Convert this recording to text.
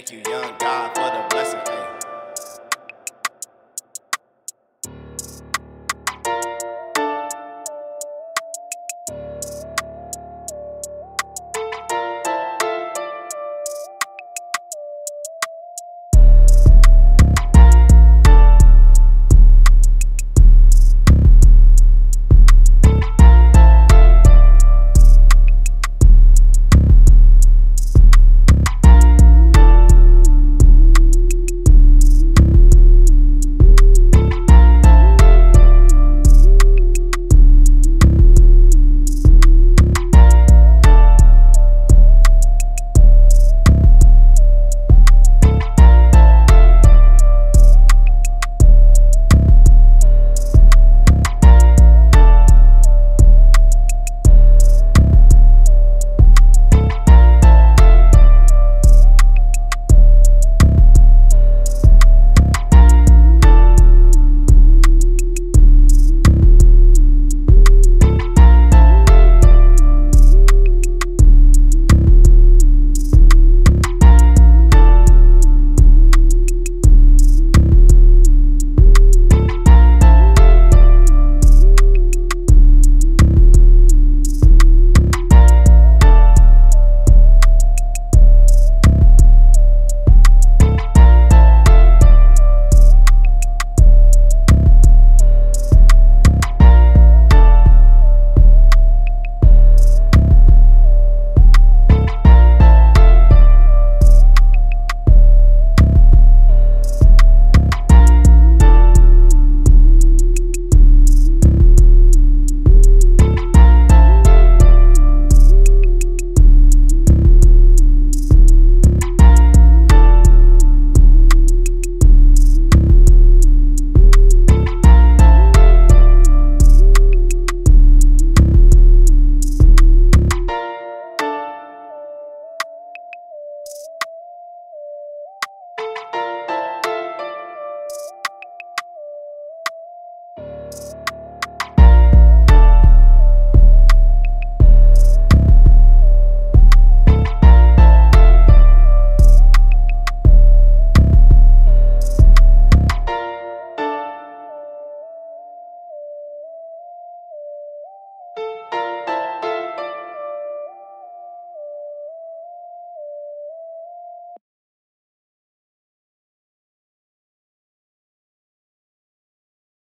Thank you, young God, for the blessing.